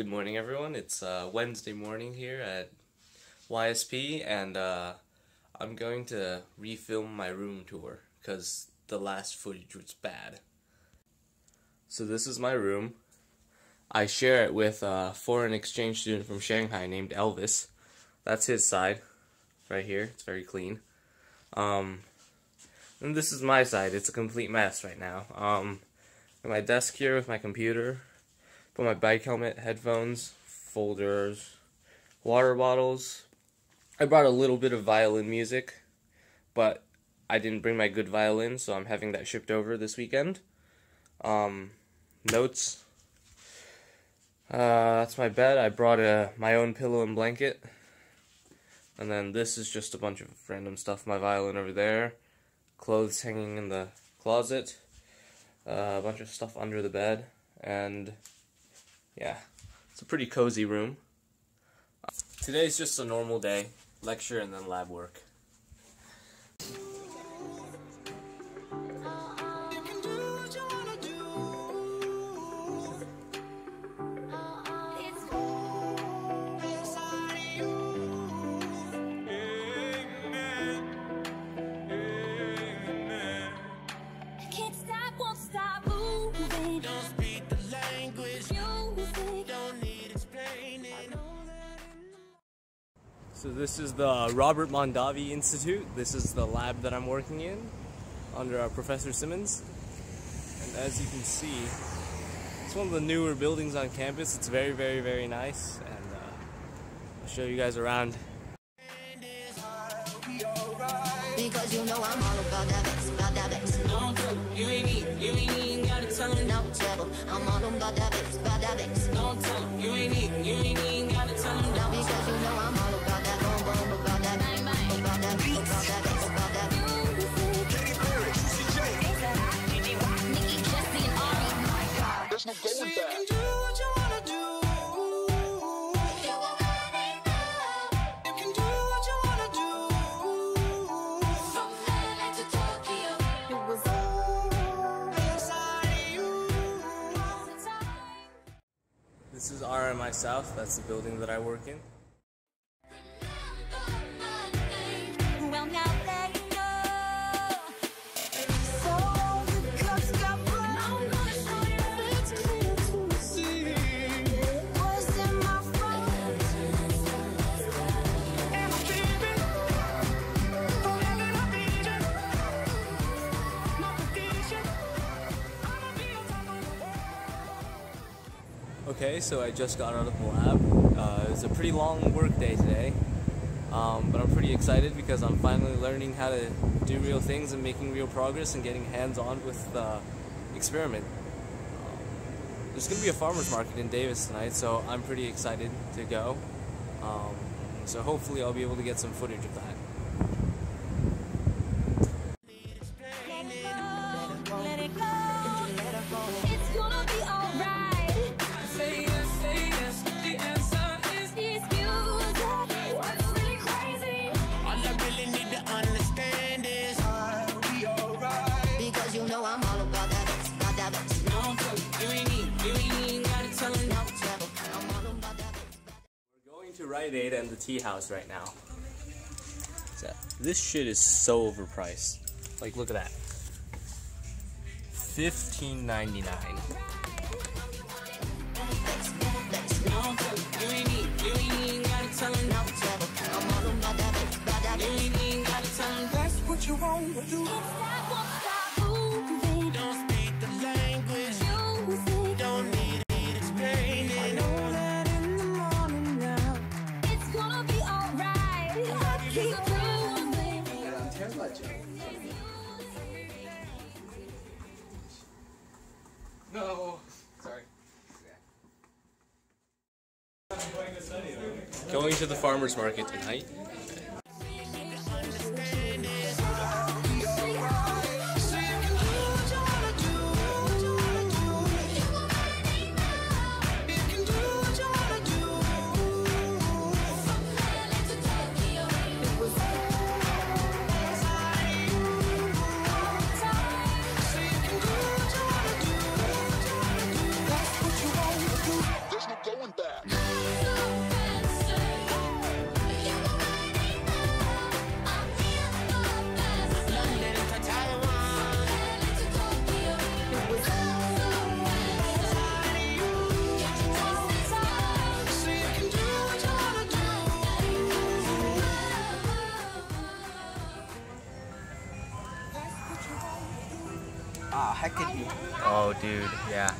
Good morning, everyone. It's uh, Wednesday morning here at YSP, and uh, I'm going to refilm my room tour because the last footage was bad. So this is my room. I share it with a foreign exchange student from Shanghai named Elvis. That's his side, right here. It's very clean. Um, and this is my side. It's a complete mess right now. Um, my desk here with my computer, my bike helmet, headphones, folders, water bottles. I brought a little bit of violin music, but I didn't bring my good violin, so I'm having that shipped over this weekend. Um, notes. Uh, that's my bed. I brought a my own pillow and blanket. And then this is just a bunch of random stuff. My violin over there, clothes hanging in the closet, uh, a bunch of stuff under the bed, and yeah, it's a pretty cozy room. Today's just a normal day, lecture and then lab work. So this is the Robert Mondavi Institute. This is the lab that I'm working in under uh, Professor Simmons. And as you can see, it's one of the newer buildings on campus. It's very, very, very nice. And uh, I'll show you guys around. Because you know I'm all about that bass, about that bass. Don't tell 'em. You ain't need, you ain't even gotta tell 'em. No trouble. I'm all about that bass, about that bass. This is RMI South. That's the building that I work in. Okay, so I just got out of the lab. Uh, it was a pretty long work day today, um, but I'm pretty excited because I'm finally learning how to do real things and making real progress and getting hands-on with the experiment. Um, there's going to be a farmer's market in Davis tonight, so I'm pretty excited to go. Um, so hopefully I'll be able to get some footage of that. Know I'm all about that about that. Don't. You ain't you ain't gotta tell. No. I'm all about that. We're going to Rite Aid and the Tea House right now. So, this shit is so overpriced. Like, look at that. Fifteen ninety nine. No. Sorry. Going to the farmer's market tonight. Oh, dude, yeah.